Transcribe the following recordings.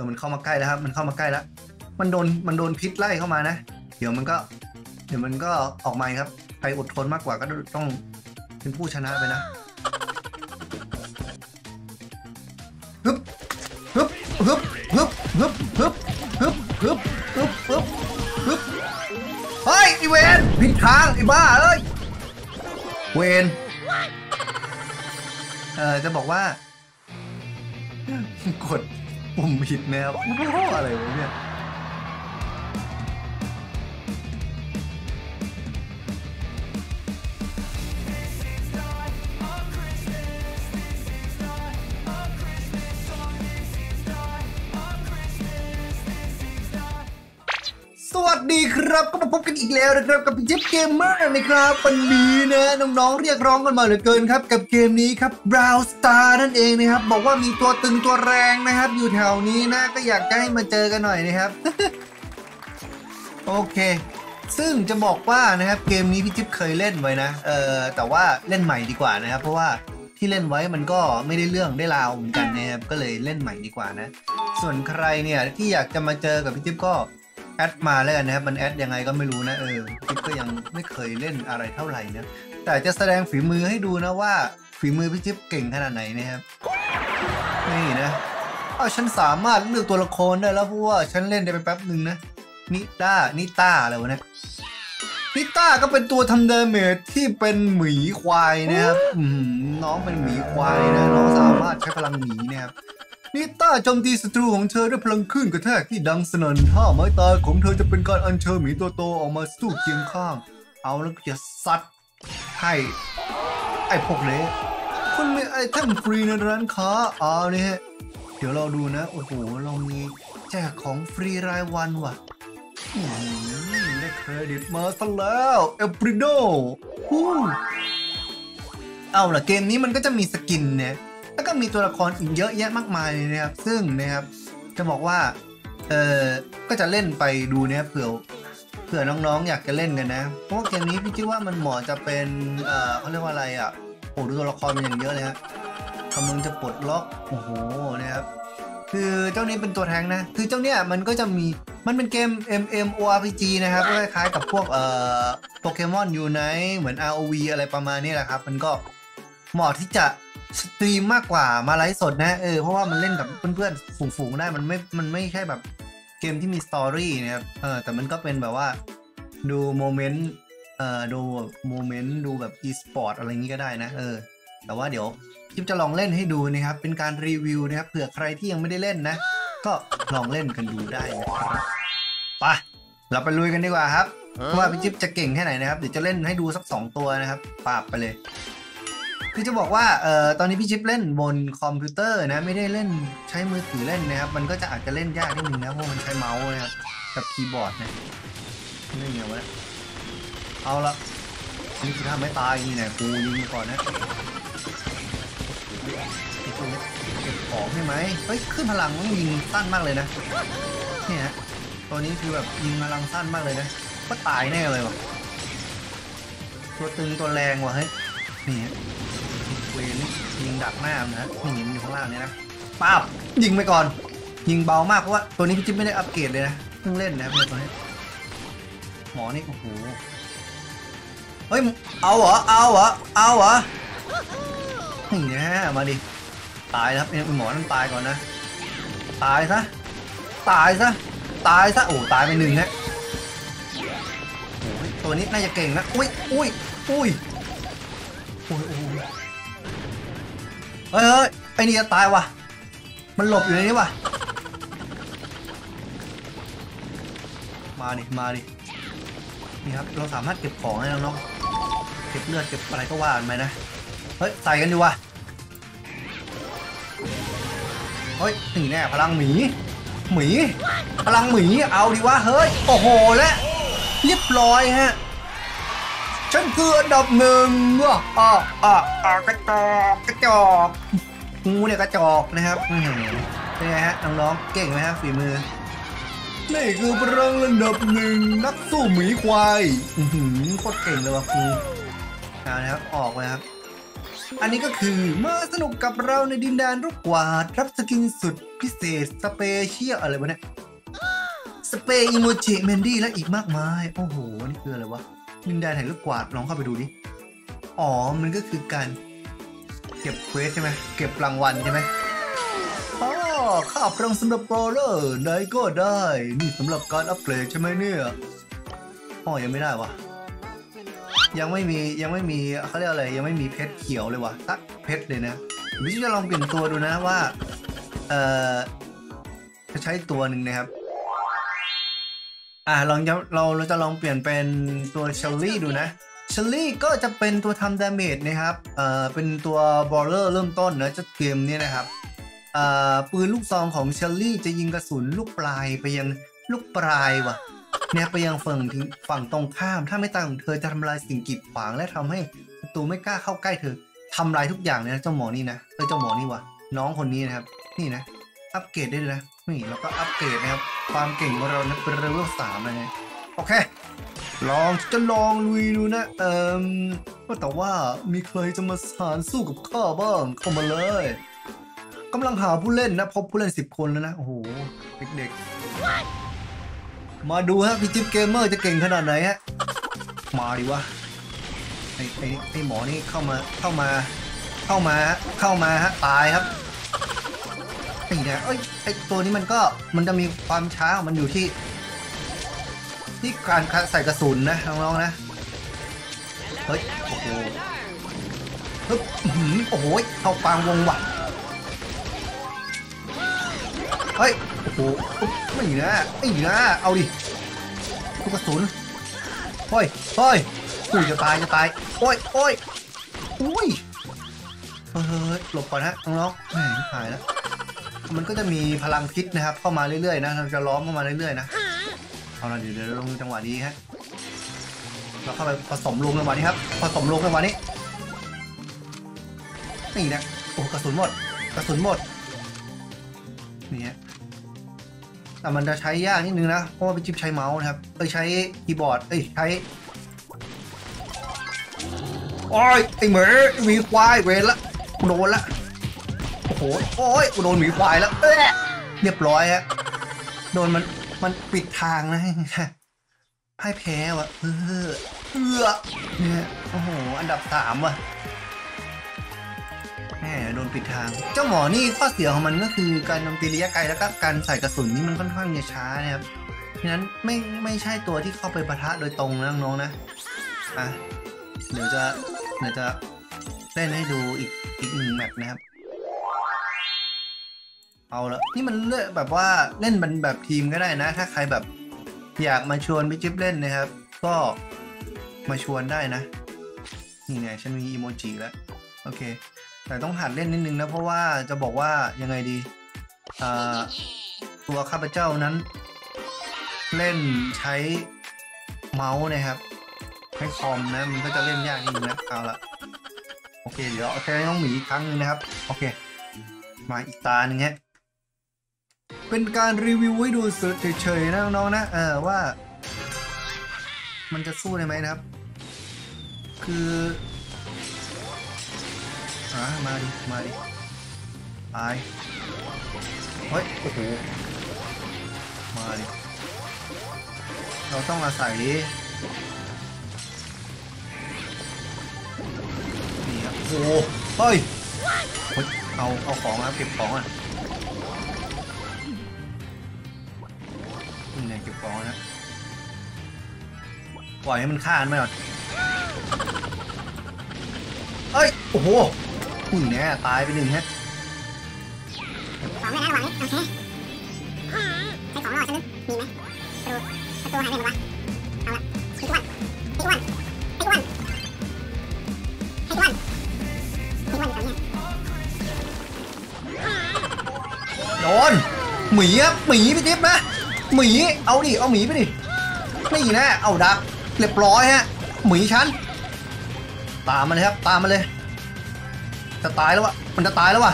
อมันเข้ามาใกล้แล้วครับ มันเข้ามาใกล้แล้ว มันโดนมันโดนพิษไล่เข้ามานะ เดี๋ยวมันก็ เดี๋ยวมันก็ออกมาครับ ใครอดทนมากกว่าก็ต้องเป็นผู้ชนะไปนะฮึบฮึบฮึบฮึบฮึบฮึบฮึบฮึบฮึบฮึบฮึบเฮ้ยไอเวนผิดทางไอ้บ้าเอ้ยเวนเออจะบอกว่ากด ปุ่มผิดนะครับอะไรวะเนี่ย พบกันอีกแล้วนะครับกับพี่เจฟเกมเมอร์นะครับวันนี้นะน้องๆเรียกร้องกันมาเหลือเกินครับ กับเกมนี้ครับ Brown Star นั่นเองนะครับ บอกว่ามีตัวตึงตัวแรงนะครับ อยู่แถวนี้นะก็อยากให้มาเจอกันหน่อยนะครับ โอเค ซึ่งจะบอกว่านะครับเกมนี้พี่จิ๊บเคยเล่นไว้นะเออแต่ว่าเล่นใหม่ดีกว่านะครับ เพราะว่าที่เล่นไว้มันก็ไม่ได้เรื่องได้ราวเหมือนกันนะครับก็เลยเล่นใหม่ดีกว่านะ ส่วนใครเนี่ยที่อยากจะมาเจอกับพี่จิ๊บก็ แอดมาแล้วกันนะครับ มันแอดยังไงก็ไม่รู้นะเออจิ๊บก็ยังไม่เคยเล่นอะไรเท่าไหร่นะ แต่จะแสดงฝีมือให้ดูนะว่า ฝีมือพี่จิ๊บเก่งขนาดไหนนะครับ นี่นะอ้าวฉันสามารถเลือกตัวละครได้แล้วเพราะว่าฉันเล่นได้ไปแป๊บหนึ่งนะ นิต้า นิต้าอะไรวะเนี่ยนิต้าก็เป็นตัวทำ damage ที่เป็นหมีควายนะครับอืมน้องเป็นหมีควายนะ น้องสามารถใช้พลังหมีนะครับ นิต้าโจมตีศัตรูของเธอด้วยพลังคลื่นกระแทกที่ดังสนั่นท่าไม้ตายของเธอจะเป็นการอัญเชิญหมีตัวโตออกมาสู้เคียงข้าง เอาแล้วก็จะซัดให้ไอ้พวกนี้คุณมี item ฟรีในร้านค้าเอาเนี่ยเดี๋ยวเราดูนะ โอ้โห เรามีแจกของฟรีรายวันว่ะได้เครดิตมาซะแล้วเอลพรีโม่ ฮู้เอาล่ะเกมนี้มันก็จะมี skin เนี่ย แล้วก็มีตัวละครอีกเยอะแยะมากมายเลยนะครับ ซึ่งนะครับจะบอกว่า เออก็จะเล่นไปดูเนี่ยเผื่อเผื่อน้องๆ อยากจะเล่นกันนะ เพราะว่าเกมนี้พี่คิดว่ามันเหมาะจะเป็น เออเขาเรียกว่าอะไรอะโอ้ดูตัวละครมันอย่างเยอะเลยฮะกำลังจะปลดล็อก โอ้โห นะครับ คือเจ้านี้เป็นตัวแทงนะ คือเจ้าเนี้ยมันก็จะมี มันเป็นเกม MMORPG นะครับ ก็คล้ายๆกับพวกเอ่อโปเกมอนอยู่ไนเหมือน ROV อะไรประมาณนี้แหละครับ มันก็เหมาะที่จะ สตรีมมากกว่ามาไลฟ์สดนะเออเพราะว่ามันเล่นกับเพื่อนๆฝูงๆได้มันไม่มันไม่ใช่แบบเกมที่มี story นะครับเออแต่มันก็เป็นแบบว่าดู moment เอ่อดู moment ดูแบบ e-sport อะไรงี้ก็ได้นะเออ แต่ว่าเดี๋ยวจิ๊บจะลองเล่นให้ดูนะครับ เป็นการรีวิวนะครับเผื่อใครที่ยังไม่ได้เล่นนะ ก็ลองเล่นกันดูได้นะครับไปเราไปลุยกันดีกว่าครับว่าพี่จิ๊บจะเก่งแค่ไหนนะครับเดี๋ยวจะเล่นให้ดูสักสองตัวนะครับปราบไปเลย คือจะบอกว่าเอ่อตอนนี้พี่จิ๊บเล่นบนคอมพิวเตอร์นะ ไม่ได้เล่นใช้มือถือเล่นนะครับ มันก็จะอาจจะเล่นยากนิดนึงนะเพราะมันใช้เมาส์นะครับกับคีย์บอร์ดนะนี่ไงวะเอาละนี่คือถ้าไม่ตายนี่นะกูยิงก่อนนะเก็บของใช่ไหมเฮ้ยขึ้นพลังมันยิงสั้นมากเลยนะเนี่ยฮะตัวนี้คือแบบยิงพลังสั้นมากเลยนะก็ตายแน่เลยวะตัวตึงตัวแรงว่ะเฮ้ยนี่ฮะ เวนนี่ยิงดักหน้ามันนะนี่มันอยู่ข้างล่างเนี่ยนะป้าบยิงไปก่อน ยิงเบามากเพราะว่าตัวนี้พี่จิ๊บไม่ได้อัปเกรดเลยนะเพิ่งเล่นนะครับเนี่ยตัวนี้หมอนี่โอ้โหเฮ้ยเอาเหรอเอาเหรอเอาเหรอนี่นะมาดิตายครับเนี่ยหมอนั่นตายก่อนนะ ตายซะตายซะตายซะโอ้ตายไปหนึ่งฮะโอ้ยตัวนี้น่าจะเก่งนะอุ้ยอุ้ยอุ้ยโอ้ยโอ้ย เฮ้ยเฮ้ยไอ้นี่จะตายว่ะ มันหลบอยู่ในนี้ว่ะ มาดิ มาดิ นี่ครับ เราสามารถเก็บของให้น้องๆเก็บเลือด เก็บอะไรก็ว่ากันไปนะ เฮ้ย ใส่กันดีว่ะ เฮ้ยนี่แน่ พลังหมี หมี พลังหมี เอาดีวะ เฮ้ย โอ้โห และเรียบร้อยฮะ ฉันคืออันดับหนึ่งว่ะอะอะอะกระจอกกระจอกงูเนี่ยกระจอกนะครับอื้อหือเป็นไงฮะน้องๆเก่งไหมฮะฝีมือนี่คือพลังอันดับหนึ่งนักสู้หมีควายอือหือโคตรเก่งเลยว่ะครูเอานะครับออกเลยครับ อันนี้ก็คือมาสนุกกับเราในดินแดนลูกกวาดรับสกินสุดพิเศษ special อะไรวะเนี่ย สเปรย์อีโมจิเมนดี้และอีกมากมาย โอ้โห นี่คืออะไรวะดินแดนแห่งลูกกวาดลองเข้าไปดูดิ อ๋อ มันก็คือการ เก็บ quest ใช่ไหมเก็บรางวัลใช่ไหมอ๋อค่าพลังสำหรับ Brawler ไหนก็ได้ นี่สำหรับการอัปเกรดใช่ไหมเนี่ยอ๋อยังไม่ได้วะยังไม่มียังไม่มีเขาเรียกอะไรยังไม่มีเพชรเขียวเลยวะตักเพชรเลยนะพี่จะลองเปลี่ยนตัวดูนะว่า เอ่อจะใช้ตัวหนึ่งนะครับ อ่าลองจะเราเราจะลองเปลี่ยนเป็นตัวเชลลี่ดูนะเชลลี่ก็จะเป็นตัวทำ damage นะครับเอ่อเป็นตัว Brawler เริ่มต้นนะจะเกมนี้นะครับเอ่อปืนลูกซองของเชลลี่จะยิงกระสุนลูกปรายไปยังลูกปรายวะเนี่ยไปยังฝั่งถึงฝั่งตรงข้าม ท่าไม้ตายเธอจะทำลายสิ่งกีดขวางและทำให้ศัตรูไม่กล้าเข้าใกล้เธอทำลายทุกอย่างเลยนะเจ้าหมอนี่นะเออเจ้าหมอนี่วะน้องคนนี้นะครับ นี่นะอัปเกรดได้เลยนะ นี่แล้วก็อัปเกรดนะครับ ความเก่งของเรานะเป็นเลเวลสามเลยนะโอเค ลองจะลองลุยดูนะเอ่อว่าแต่ว่ามีใครจะมาสานสู้กับข้าบ้างเข้ามาเลยกำลังหาผู้เล่นนะ พบผู้เล่นสิบคนแล้วนะ โอ้โห เด็กๆ มาดูฮะพี่จิ๊บเกมเมอร์จะเก่งขนาดไหนฮะ มาดิวะไอ้ไอ้ไอ้หมอนี่เข้ามาเข้ามา เข้ามาฮะเข้ามาฮะตายครับ นี่นะเอ้ยไอตัวนี้มันก็มันจะมีความช้าของมันอยู่ที่ ที่การใส่กระสุนนะน้องๆนะเฮ้ยโอ้โหฮึบหือโอ้โหเข้ากลางวงว่ะเฮ้ยโอ้โหไม่นะไม่นะเอาดิลูกกระสุนเฮ้ยเฮ้ยอุ้ยจะตายจะตายโอ้ยโอ้ยอุ้ยเฮ้ยหลบก่อนฮะน้องๆแหมหายแล้ว มันก็จะมีพลังพิษนะครับ เข้ามาเรื่อยๆนะเราจะล้อมเข้ามาเรื่อยๆนะเอาละเดี๋ยวเดี๋ยวลงจังหวะนี้ฮะเราเข้าไปผสมลงจังหวะนี้ครับผสมลงจังหวะนี้นี่นะโอ้กระสุนหมดกระสุนหมดนี่ฮะแต่มันจะใช้ยากนิดนึงนะเพราะว่าเป็นจิ๊บใช้เมาส์นะครับเอ้ยใช้คีย์บอร์ดเอ้ยใช้โอ้ยไอเหมอมีควายเวรละโดนละ โอ้โหโอ้ยกูโดนหมีควายแล้วเอ้ยเรียบร้อยฮะโดนมันมันปิดทางนะพ่ายแพ้วะเออเออเนี่ยโอ้โหอันดับสามวะแหมโดนปิดทาง เจ้าหมอนี่ข้อเสียของมันก็คือการโจมตีระยะไกลแล้วก็การใส่กระสุนนี่มันค่อนข้างจะช้านะครับฉะนั้นไม่ไม่ใช่ตัวที่เข้าไปปะทะโดยตรงนะน้องนะอะเดี๋ยวจะเดี๋ยวจะเล่นให้ดูอีกอีกหนึ่งแมปนะครับ เอาละนี่มันเลือกแบบว่าเล่นมันแบบทีมก็ได้นะ ถ้าใครแบบอยากมาชวนพี่จิ๊บเล่นนะครับ ก็มาชวนได้นะ นี่ไงฉันมีอีโมจิแล้ว โอเค แต่ต้องหัดเล่นนิดนึงนะ เพราะว่าจะบอกว่ายังไงดีตัวข้าพเจ้านั้น เล่นใช้เมาส์นะครับใช้คอมนะ มันก็จะเล่นยากนิดนึงนะเอาละโอเค เดี๋ยวเอาใช้น้องหมีอีกครั้งหนึงนะครับ โอเค มาอีกตาหนึ่งฮะ เป็นการรีวิวให้ดูเฉยๆนะน้องๆนะเออว่า มันจะสู้ได้ไหมนะครับ คืออ่ามาดิ มาดิตายเฮ้ยโอ้โหมาดิ เราต้องอาศัยนี่ครับโอ้โหเฮ้ยเฮ้ยเอา เอาของครับเก็บของอะ ล่อยให้มันฆ่ามันไปก่อนเอ้ย โอ้โหหนี่แน่ตายไปหนึ่งฮะของด้วยนะระว่างนี้โอเคใช้ของรอดใช่ไหมมีไหมประตูประตูหายไปไหนวะเอาละให้ทุวันให้ทุวันให้ทุวันให้ทุวันให้ทุวันอยู่ตรงเนี้ยโดนหมีครับหมีพี่จิ๊บนะหมี เอาดิ เอาหมีไปดิ นี่นะ เอาดัก เรียบร้อยฮะหมีฉันตามมาเลยครับตามมาเลย จะตายแล้ววะมันจะตายแล้ววะ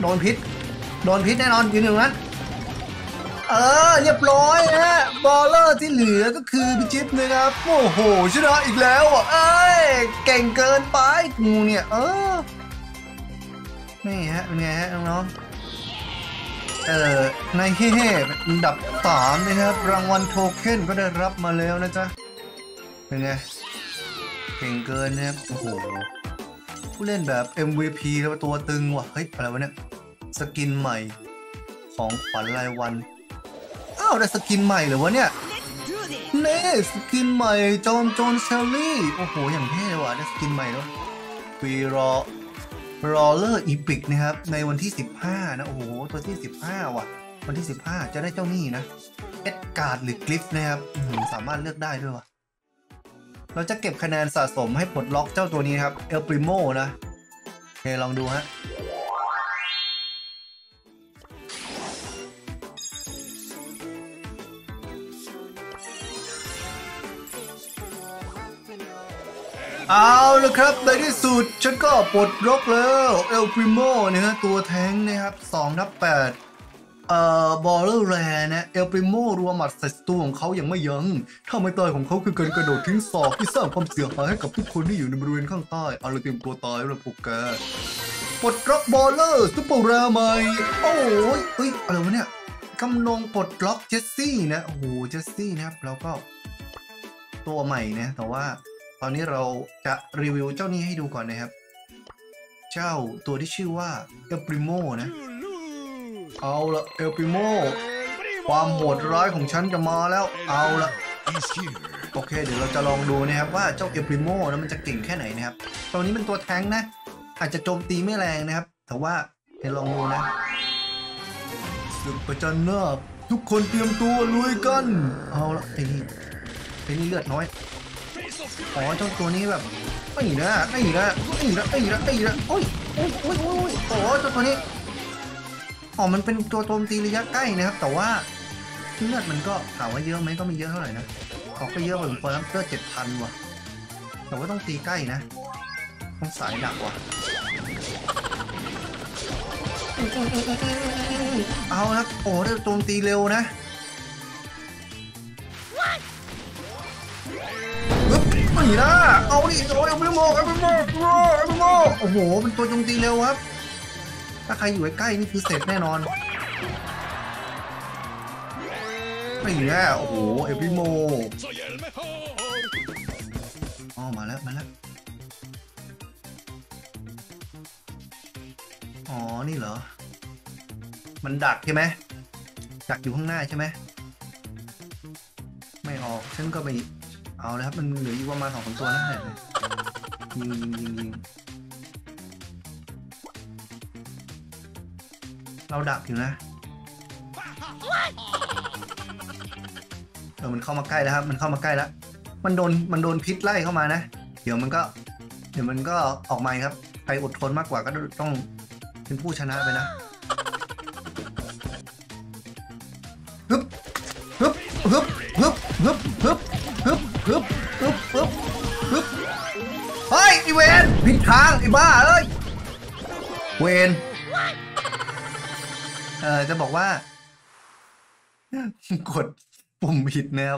โดนพิษโดนพิษแน่นอนยืนอยู่ตรงนั้นเออเรียบร้อยฮะBrawler ที่เหลือก็คือพี่จิ๊บนะครับโอ้โหชนะอีกแล้วอะเอ้ยเก่งเกินไปกูเนี่ยเออนี่ฮะเป็นไงฮะน้องๆ เออในเฮ่ๆอันดับสามนะครับ รางวัลโทเค็นก็ได้รับมาแล้วนะจ๊ะ เป็นไงเก่งเกินนะครับโอ้โห ผู้เล่นแบบ MVP แล้วตัวตึงว่ะ เฮ้ย อะไรวะเนี่ย skin ใหม่ของขวัญรายวัน อ้าว ได้ skin ใหม่เหรอวะเนี่ยเนี่ย skin ใหม่จอมโจนเชลลี่ โอ้โห อย่างเท่ว่ะได้ skin ใหม่แล้ววีรอ Brawler epic นะครับ ในวันที่ 15 นะ โอ้โห ตัวที่ 15 ว่ะ วันที่ 15 จะได้เจ้านี่นะเอ็ดการ์หรือกริฟนะครับสามารถเลือกได้ด้วยว่ะ เราจะเก็บคะแนนสะสมให้ปลดล็อกเจ้าตัวนี้ครับ เอลปริโมนะโอเคลองดูฮะ เอาละครับในที่สุดฉันก็ปลดล็อกแล้วเอล r ริโมนะฮะตัวแท้งนะครับ2นับ8เอ่อ Brawler rare นะเอล r ริโมรัวหมัดใส่ศัตรูของเขาอย่างไม่ยั้งท่าไม้ตายของเขาคือการกระโดดทิ้งศอกที่สร้างความเสียหายให้กับทุกคนที่อยู่ในบริเวณข้างใต้เอาละเตรียมตัวตายแล้วพวกแกปลดล็อก Brawler super rare ใหม่โอ้ยเฮ้ยอะไรวะเนี่ยกำลังปลดล็อกเจสซี่นะโอ้โหเจสซี่นะครับแล้วก็ตัวใหม่นะแต่ว่า ตอนนี้เราจะรีวิวเจ้านี้ให้ดูก่อนนะครับ เจ้าตัวที่ชื่อว่าเอลปริโมนะ เอาละเอลปริโมความโหดร้ายของฉันจะมาแล้ว เอาละโอเค เดี๋ยวเราจะลองดูนะครับว่าเจ้าเอลปริโมนะมันจะเก่งแค่ไหนนะครับตัวนี้เป็นตัวแทงนะ อาจจะโจมตีไม่แรงนะครับ แต่ว่าเดี๋ยวลองดูนะศึกประจันหน้าทุกคนเตรียมตัวลุยกัน เอาละไอ้นี่ไอ้นี่เลือดน้อย อ๋อเจ้าตัวนี้แบบไม่หนะไม่หนะไม่หนะไม่หนะไม่หนะโอ้ยโอ้ยโอ้ยโอ้ยโอ้ยเจ้าตัวนี้อ๋อมันเป็นตัวโจมตีระยะใกล้นะครับ แต่ว่าเลือดมันก็ถามว่าเยอะไหมก็ไม่เยอะเท่าไหร่นะเขาก็เยอะพอสมควรนะเลือดเจ็ดพันว่ะ แต่ว่าต้องตีใกล้นะต้องสายหนักว่ะเอาครับโอ้ได้โจมตีเร็วนะ ไม่นะเอาดิเอาเอาไปโมกเอาไปโมกเอาไปโมกโอ้โหเป็นตัวโจมตีเร็วครับ ถ้าใครอยู่ใกล้ๆนี่คือเสร็จแน่นอนไม่น่โอ้โหเอพิโมอ๋อมาแล้วมาแล้วอ๋อนี่เหรอ มันดักใช่ไหมดักอยู่ข้างหน้าใช่ไหมไม่ออกฉันก็ไป เอาแล้วครับ มันเหลืออยู่ประมาณสองสามตัวนะเนี่ยยิงยิงยิงยิงเราดักอยู่นะ เออ มันเข้ามาใกล้แล้วครับ มันเข้ามาใกล้แล้ว มันโดน มันโดนพิษไล่เข้ามานะ เดี๋ยวมันก็ เดี๋ยวมันก็ออกมาครับ ใครอดทนมากกว่าก็ต้องเป็นผู้ชนะไปนะฮึบฮึบฮึบฮึบฮึบฮึบ ฮึบฮึบฮึบฮึบเฮ้ยไอเวนผิดทางไอ้บ้าเอ้ยเวนเออจะบอกว่า กดปุ่มผิดแนว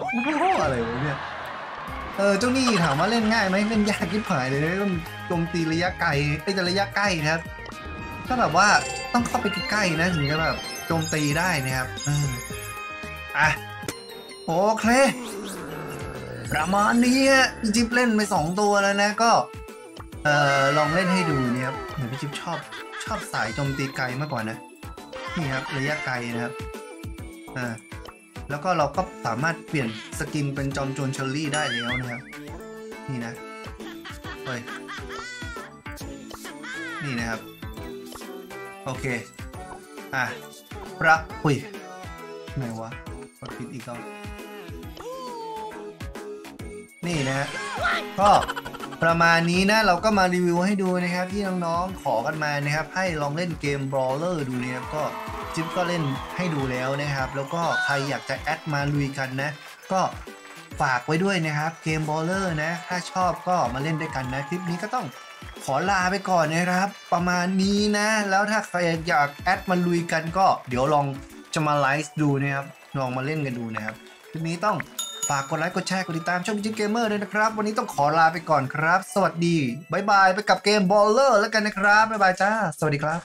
อะไรวะเนี่ยเออเจ้านี่ถามว่าเล่นง่ายไหมเล่นยากยิบหายเลยนะต้องโจมตีระยะไกลไอ้จะระยะใกล้นะครับถ้าแบบว่าต้องเข้าไปใกล้ๆนะถึงจะแบบโจมตีได้นะครับอืมอะโอเค ประมาณนี้ฮะพี่จิ๊บเล่นไปสองตัวแล้วนะก็ เอ่อลองเล่นให้ดูเนี่ยครับเหมือนพี่จิ๊บชอบชอบสายโจมตีไกลมากกว่านะนี่ครับระยะไกลนะครับอ่าแล้วก็เราก็สามารถเปลี่ยนสกินเป็นจอมโจรเชอรี่ได้แล้วนะครับนี่นะเฮ้ยนี่นะครับ โอเค อะ ประอุ้ยไหนวะกดผิดอีกแล้ว นี่นะฮะก็ประมาณนี้นะเราก็มารีวิวให้ดูนะครับ ที่น้องๆขอกันมานะครับ ให้ลองเล่นเกม Brawler ดูนะครับก็จิ๊บก็เล่นให้ดูแล้วนะครับ แล้วก็ใครอยากจะแอดมาลุยกันนะ ก็ฝากไว้ด้วยนะครับเกม Brawler นะ ถ้าชอบก็มาเล่นด้วยกันนะ คลิปนี้ก็ต้องขอลาไปก่อนนะครับ ประมาณนี้นะ แล้วถ้าใครอยากแอดมาลุยกันก็ เดี๋ยวลองจะมาไลฟ์ดูนะครับลองมาเล่นกันดูนะครับคลิปนี้ต้อง ฝากกดไลค์กดแชร์กดติดตามช่องพี่จิ๊บเกมเมอร์ด้วยนะครับ วันนี้ต้องขอลาไปก่อนครับ สวัสดีบายบายไปกับเกม Brawler แล้วกันนะครับบายบายจ้า สวัสดีครับ